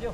뛰.